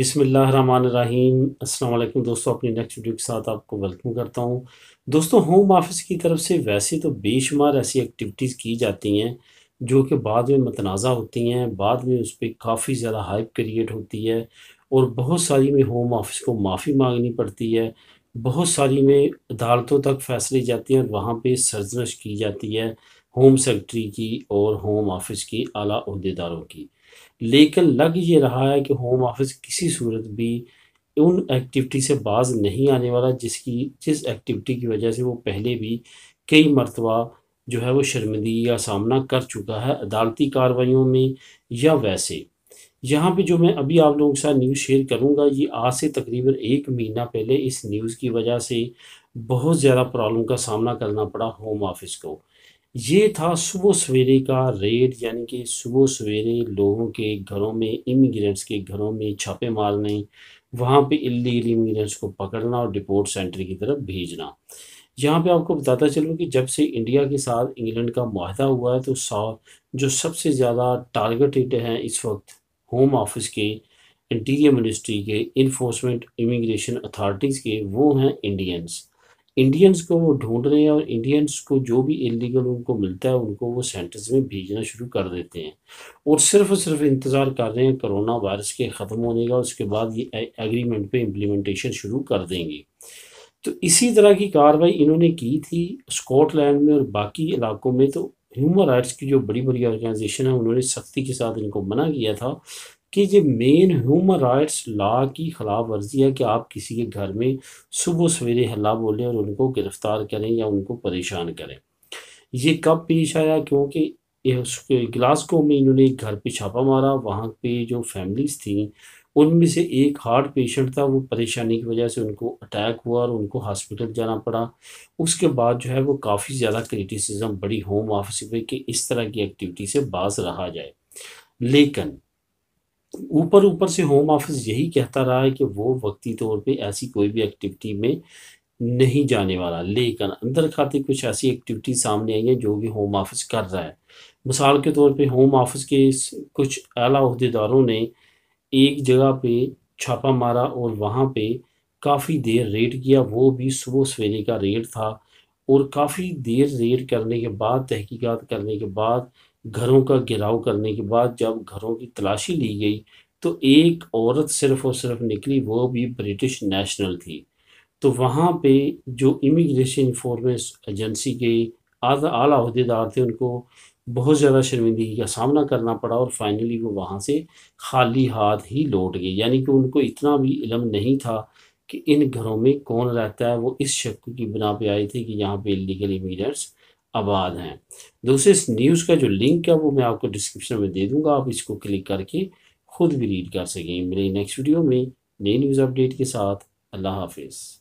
بسم اللہ الرحمن الرحیم۔ السلام علیکم دوستو، اپنی نیکسٹ ویڈیو کے ساتھ آپ کو ویلکم کرتا ہوں۔ دوستو ہوم آفس کی طرف سے ویسے تو بے شمار ایسی ایکٹیویٹیز کی جاتی ہیں جو کہ بعد میں متنازع ہوتی ہیں، بعد میں اس پہ کافی زیادہ ہائپ کریٹ ہوتی ہے اور بہت ساری میں ہوم آفس کو معافی مانگنی پڑتی ہے۔ بہت ساری میں عدالتوں تک فیصلے جاتی ہیں اور وہاں پہ سرزنش کی جاتی ہے۔ ہوم سیکٹری کی اور ہوم آفس کی اعلیٰ عہدیداروں کی۔ لیکن لگ یہ رہا ہے کہ ہوم آفس کسی صورت بھی ان ایکٹیویٹی سے باز نہیں آنے والا، جس کی، جس ایکٹیویٹی کی وجہ سے وہ پہلے بھی کئی مرتبہ جو ہے وہ شرمندگی کا سامنا کر چکا ہے عدالتی کاروائیوں میں یا ویسے۔ یہاں پہ جو میں ابھی آپ لوگوں کے ساتھ نیوز شیئر کروں گا، یہ آج سے تقریباً ایک مہینہ پہلے اس نیوز کی وجہ سے بہت زیادہ پرابلم کا سامنا کرنا پڑا ہوم آفس کو۔ یہ تھا صبح سویرے کا ریٹ یعنی کہ صبح سویرے لوگوں کے گھروں میں امیگرینٹس کے گھروں میں چھاپے مارنے، وہاں پہ اللیگل امیگرینٹس کو پکڑنا اور ڈپورٹ سینٹر کی طرف بھیجنا۔ یہاں پہ آپ کو بتاتا چلوں کہ جب سے انڈیا کے ساتھ انگلینڈ کا معاہدہ ہوا ہے تو سا، جو سب سے زیادہ ٹارگیٹڈ ہیں اس وقت ہوم آفس کے انٹیریئر منسٹری کے انفورسمنٹ امیگریشن اتھارٹیز کے، وہ ہیں انڈینس انڈینس کو وہ ڈھونڈ رہے ہیں اور انڈینس کو جو بھی انلیگل ان کو ملتا ہے، ان کو وہ سینٹرز میں بھیجنا شروع کر دیتے ہیں۔ اور صرف اور صرف انتظار کر رہے ہیں کرونا وائرس کے ختم ہونے کا، اس کے بعد یہ ایگریمنٹ پہ امپلیمنٹیشن شروع کر دیں گے۔ تو اسی طرح کی کاروائی انہوں نے کی تھی اسکاٹ لینڈ میں اور باقی علاقوں میں۔ تو ہیومن رائٹس کی جو بڑی بڑی آرگنائزیشن ہیں، انہوں نے سختی کے ساتھ ان کو منع کیا تھا۔ کہ یہ مین ہیومن رائٹس لا کی خلاف ورزی ہے کہ آپ کسی کے گھر میں صبح سویرے حلہ بولیں اور ان کو گرفتار کریں یا ان کو پریشان کریں۔ یہ کب پیش آیا؟ کیونکہ گلاسکو میں انہوں نے ایک گھر پہ چھاپا مارا، وہاں پہ جو فیملیز تھیں، ان میں سے ایک ہارٹ پیشنٹ تھا، وہ پریشانی کی وجہ سے ان کو اٹیک ہوا اور ان کو ہاسپٹل جانا پڑا۔ اس کے بعد جو ہے وہ کافی زیادہ کریٹیسزم بڑی ہوم آفس پہ کہ اس طرح کی ایکٹیویٹی سے باز رہا جائے۔ لیکن اوپر اوپر سے ہوم آفس یہی کہتا رہا ہے کہ وہ وقتی طور پہ ایسی کوئی بھی ایکٹیویٹی میں نہیں جانے والا۔ لیکن اندر کھاتے کچھ ایسی ایکٹیویٹی سامنے آئی ہیں جو کہ ہوم آفس کر رہا ہے۔ مثال کے طور پہ ہوم آفس کے کچھ اعلیٰ عہدیداروں نے ایک جگہ پہ چھاپا مارا اور وہاں پہ کافی دیر ریڈ کیا۔ وہ بھی صبح سویرے کا ریڈ تھا اور کافی دیر ریڈ کرنے کے بعد، تحقیقات کرنے کے بعد گھروں کا گراؤ کرنے کے بعد جب گھروں کی تلاشی لی گئی تو ایک عورت صرف اور صرف نکلی، وہ بھی برٹش نیشنل تھی۔ تو وہاں پہ جو امیگریشن انفارمیس ایجنسی کے اعلیٰ اعلیٰ عہدیدار تھے، ان کو بہت زیادہ شرمندگی کا سامنا کرنا پڑا اور فائنلی وہ وہاں سے خالی ہاتھ ہی لوٹ گئے۔ یعنی کہ ان کو اتنا بھی علم نہیں تھا کہ ان گھروں میں کون رہتا ہے۔ وہ اس شک کی بنا پہ آئی تھی کہ یہاں پہ لیگل امیگرینٹس آباد ہیں۔ دوسرے اس نیوز کا جو لنک ہے وہ میں آپ کو ڈسکرپشن میں دے دوں گا، آپ اس کو کلک کر کے خود بھی ریڈ کر سکیں۔ میرے نیکسٹ ویڈیو میں نئی نیوز اپڈیٹ کے ساتھ اللہ حافظ۔